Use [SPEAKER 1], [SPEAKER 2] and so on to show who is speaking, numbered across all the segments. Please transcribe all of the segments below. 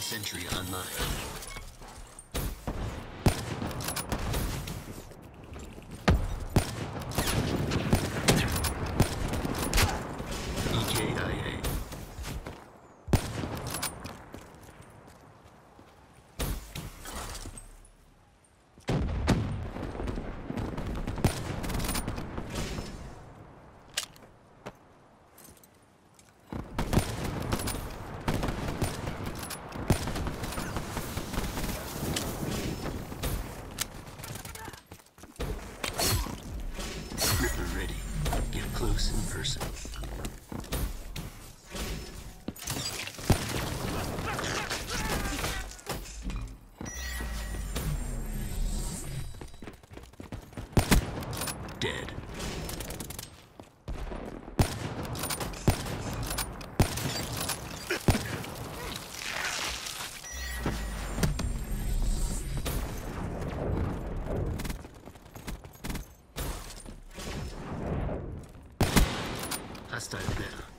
[SPEAKER 1] Sentry online. Dead. Hostile there.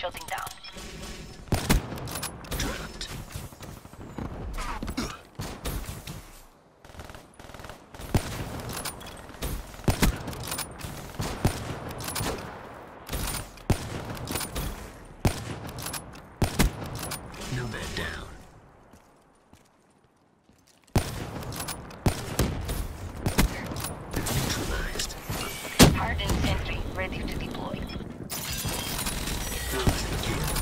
[SPEAKER 2] Sentry shutting down.
[SPEAKER 1] Dropped. Nomad down. Neutralized.
[SPEAKER 2] Hardened sentry ready to deploy.
[SPEAKER 1] Frozen kill.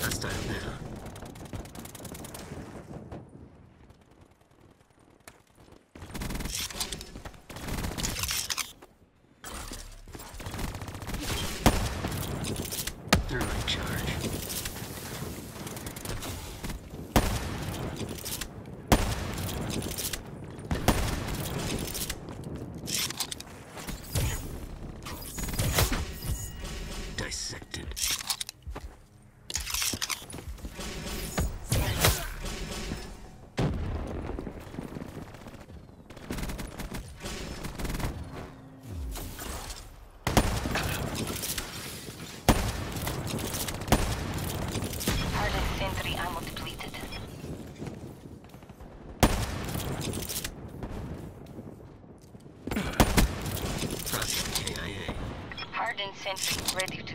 [SPEAKER 1] Hostile there. Thermite charge.
[SPEAKER 2] Ready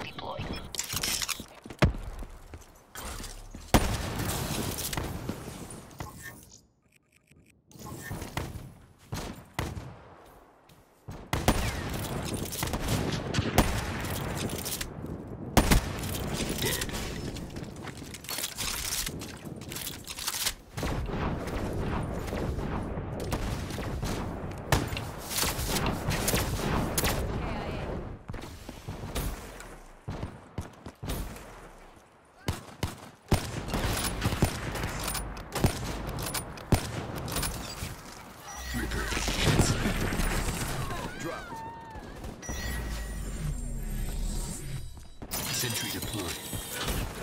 [SPEAKER 2] Sentry
[SPEAKER 1] deployed.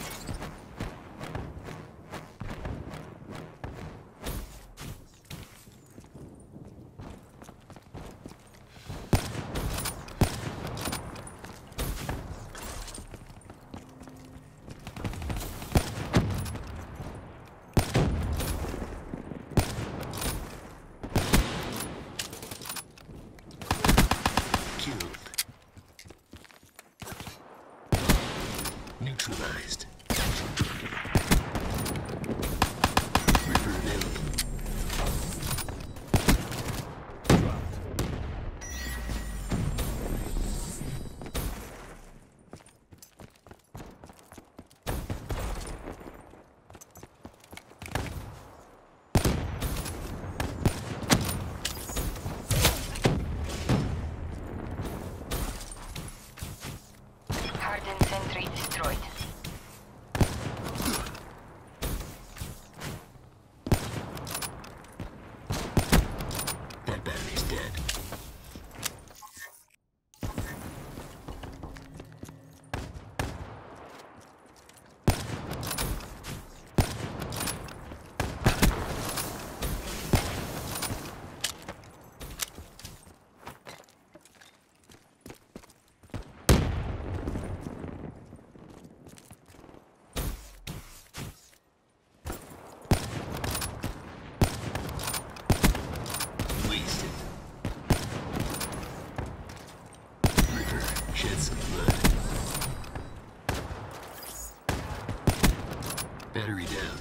[SPEAKER 1] Battery down.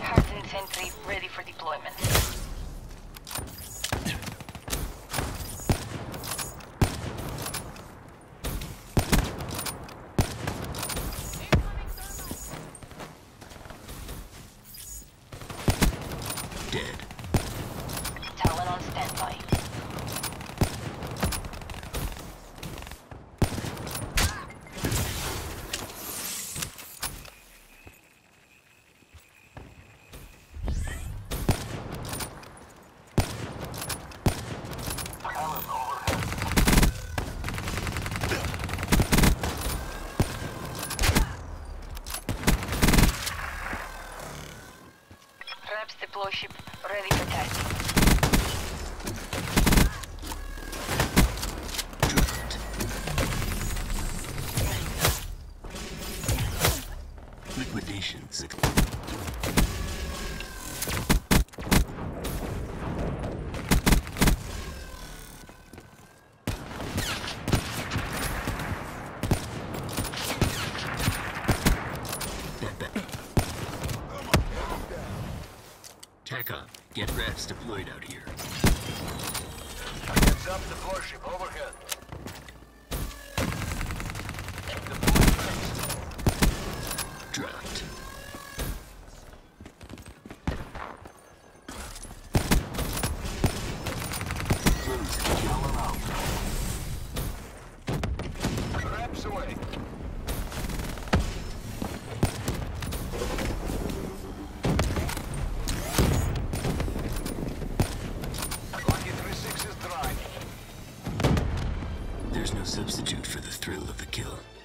[SPEAKER 2] Hardened sentry ready for deployment. Ready for
[SPEAKER 1] testing. deployed out here.
[SPEAKER 3] Heads up,
[SPEAKER 1] the of the kill.